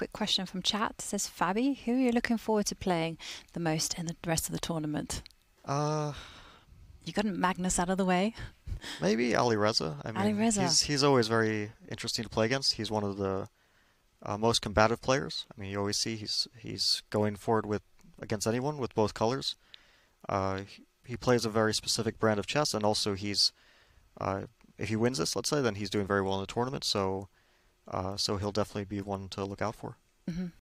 quick question from chat. It says Fabi, who are you looking forward to playing the most in the rest of the tournament? Uh, you got Magnus out of the way. Maybe Alireza. I mean, Reza. He's, he's always very interesting to play against. He's one of the uh, most combative players. I mean, you always see he's he's going forward with against anyone with both colors. Uh, he, plays a very specific brand of chess, and also he's uh, if he wins this, let's say, then he's doing very well in the tournament. So, so he'll definitely be one to look out for. Mm-hmm.